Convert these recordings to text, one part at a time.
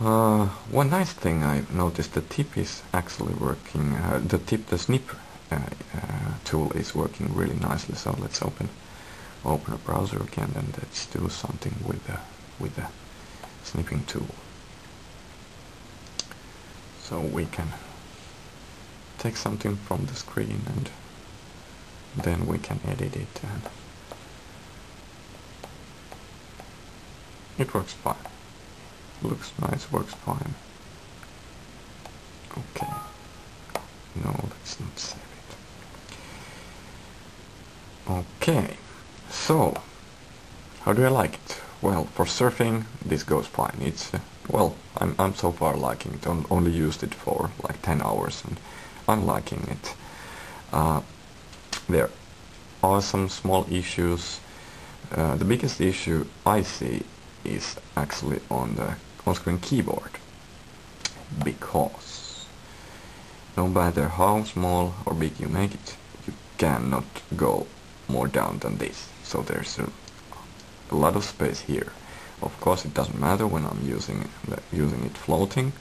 Uh, one nice thing I noticed, the tip is actually working, uh, the tip, the snip uh, uh, tool is working really nicely, so let's open open a browser again and let's do something with the, with the snipping tool. So we can take something from the screen and then we can edit it and it works fine looks nice works fine. Okay. No let's not save it. Okay. So how do I like it? Well for surfing this goes fine. It's uh, well I'm, I'm so far liking it. I only used it for like 10 hours and I'm liking it. Uh, there are some small issues. Uh, the biggest issue I see is actually on the on-screen keyboard because no matter how small or big you make it, you cannot go more down than this. So there's a, a lot of space here. Of course, it doesn't matter when I'm using it, using it floating,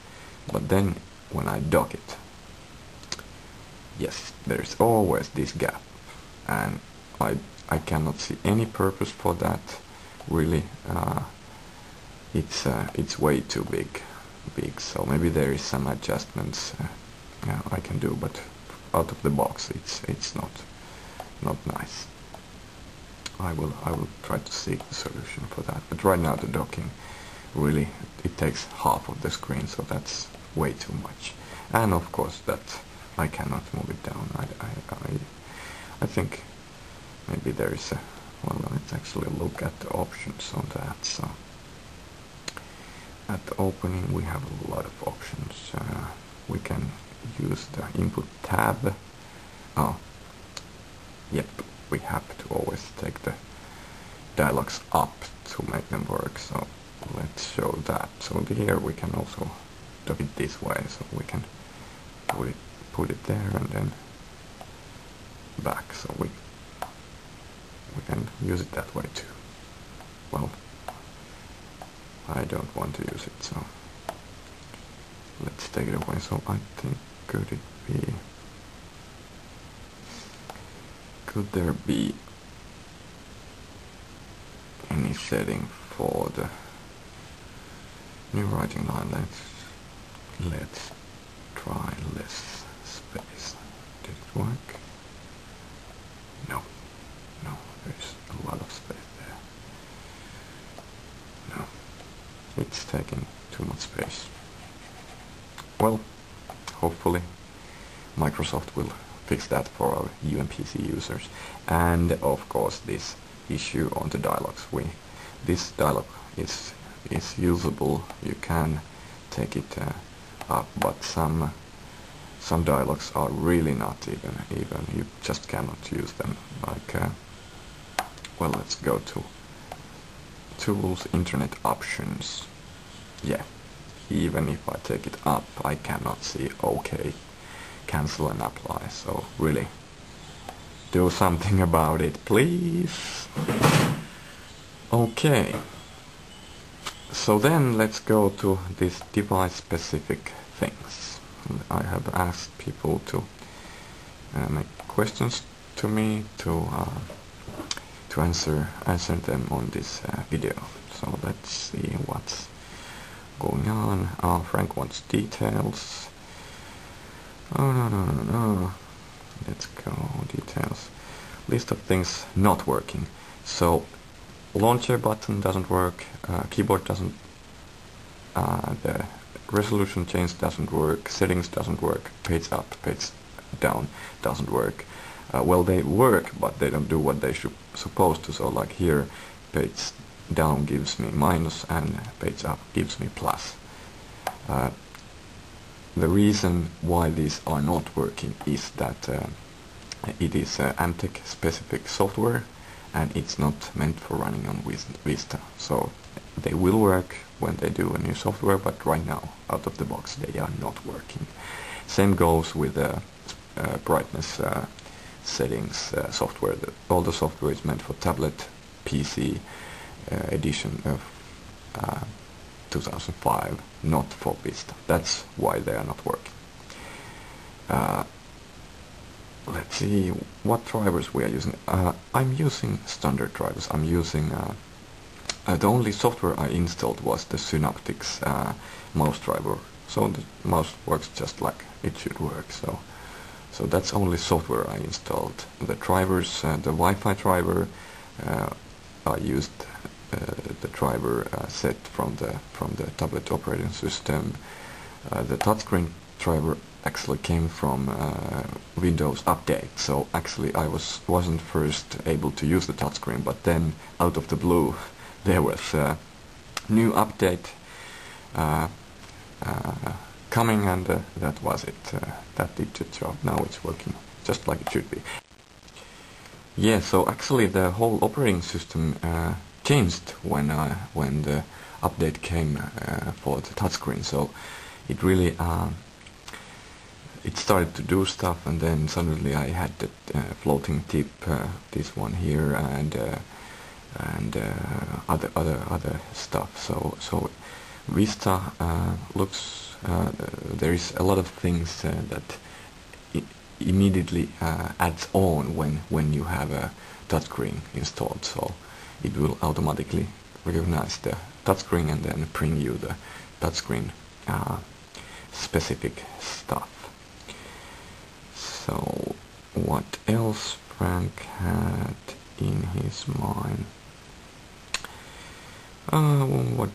but then when I dock it, yes, there's always this gap, and I I cannot see any purpose for that. Really, uh, it's uh, it's way too big, big. So maybe there is some adjustments uh, I can do, but out of the box, it's it's not not nice. I will I will try to seek the solution for that. But right now the docking really it takes half of the screen, so that's way too much. And of course that I cannot move it down. I I I, I think maybe there is a well let's actually look at the options on that so at the opening we have a lot of options. Uh, we can use the input tab. Oh yep we have to always take the dialogues up to make them work so let's show that. So here we can also do it this way so we can put it put it there and then back. So we we can use it that way too. Well, I don't want to use it, so let's take it away. So I think could it be could there be any setting for the new writing line? Let's let's try less space. Did it work? No. No, there's a lot of space there. No, it's taking too much space. Well, hopefully Microsoft will fix that for our UMPC users. And of course this issue on the dialogues. We, this dialog is, is usable. You can take it uh, up, but some some dialogues are really not even even you just cannot use them like uh, well let's go to tools internet options yeah even if I take it up I cannot see OK cancel and apply so really do something about it please okay so then let's go to this device specific things I have asked people to uh, make questions to me to uh, to answer answer them on this uh, video. So let's see what's going on. Oh, Frank wants details. Oh no no no no. Let's go details. List of things not working. So launcher button doesn't work. Uh, keyboard doesn't. Uh, the resolution change doesn't work. Settings doesn't work. Page up, page down doesn't work uh, well they work but they don't do what they should supposed to so like here page down gives me minus and page up gives me plus uh, the reason why these are not working is that uh, it is uh, Amtek specific software and it's not meant for running on Vista so they will work when they do a new software but right now out of the box they are not working same goes with the uh, brightness uh, settings uh, software. All the software is meant for tablet, PC uh, edition of uh, 2005, not for Vista. That's why they are not working. Uh, let's see what drivers we are using. Uh, I'm using standard drivers. I'm using uh, uh, the only software I installed was the Synaptics uh, mouse driver. So the mouse works just like it should work. So so that's only software I installed. The drivers, uh, the Wi-Fi driver, I used the driver set from the from the tablet operating system. the touchscreen driver actually came from uh, Windows Update. So actually I was wasn't first able to use the touchscreen, but then out of the blue there was a new update uh, uh, coming, and uh, that was it. Uh, that did the job. Now it's working just like it should be. Yeah. So actually the whole operating system uh, changed when when the update came for the touchscreen. So it really it started to do stuff and then suddenly I had the uh, floating tip, uh, this one here and uh, and uh, other other other stuff. So so Vista uh, looks uh, there is a lot of things that immediately adds on when when you have a touchscreen installed. So it will automatically recognize the touchscreen and then bring you the touchscreen specific stuff. So what else Frank had in his mind? Uh, what?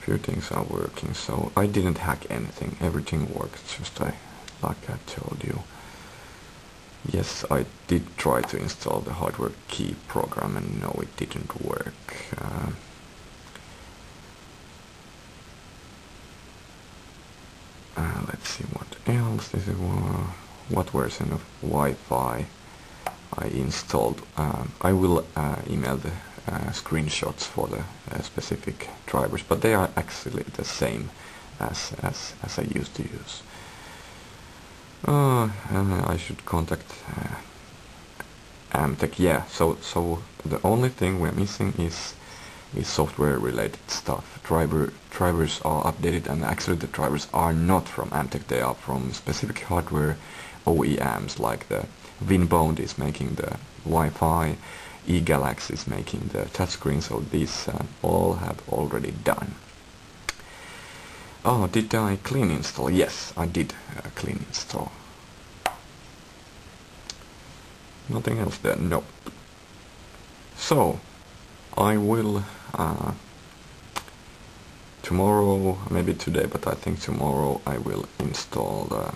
Few things are working, so I didn't hack anything. Everything works, just I, like I told you. Yes, I did try to install the hardware key program and no, it didn't work. Uh, uh, let's see what else. This is uh, what version of Wi-Fi I installed. Um, I will uh, email the uh, screenshots for the uh, specific drivers, but they are actually the same as as as I used to use. Uh, I should contact uh, Amtek. Yeah. So so the only thing we're missing is is software related stuff. Driver drivers are updated and actually the drivers are not from Amtek, they are from specific hardware OEMs like the Winbond is making the Wi-Fi, eGalaxy is making the touchscreen, so these uh, all have already done. Oh, did I clean install? Yes, I did uh, clean install. Nothing else there, nope. So, I will uh, tomorrow, maybe today, but I think tomorrow I will install the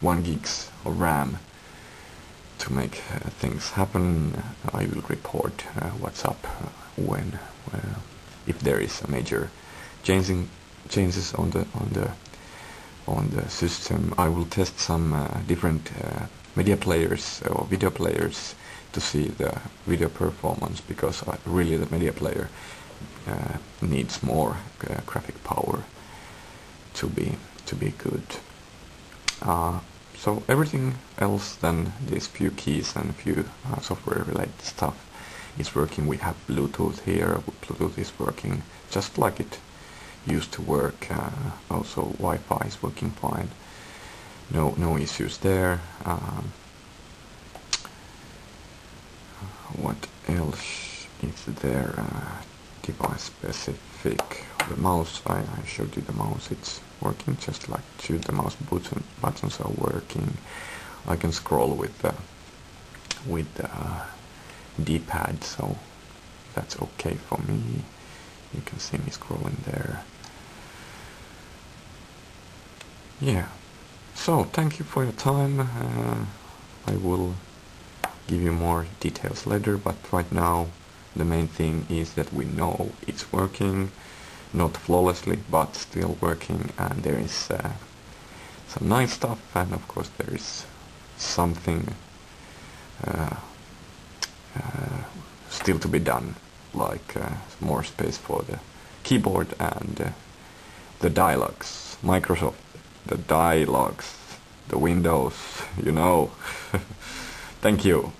1 gigs of RAM to make uh, things happen. I will report uh, what's up uh, when, uh, if there is a major changing changes on the on the on the system. I will test some uh, different media players or video players to see the video performance because uh, really the media player uh, needs more uh, graphic power to be to be good. Uh, so everything else than these few keys and a few uh, software related stuff is working. We have Bluetooth here. Bluetooth is working just like it used to work. Uh, also Wi-Fi is working fine. No no issues there. Um, what else is there uh, device specific the mouse I, I showed you the mouse it's working just like to the mouse button buttons are working I can scroll with the with the uh, d-pad so that's okay for me you can see me scrolling there. Yeah. So thank you for your time. Uh, I will give you more details later but right now the main thing is that we know it's working not flawlessly but still working and there is uh, some nice stuff and of course there is something uh, uh, still to be done like uh, more space for the keyboard and uh, the dialogues Microsoft the dialogues the Windows you know Thank you.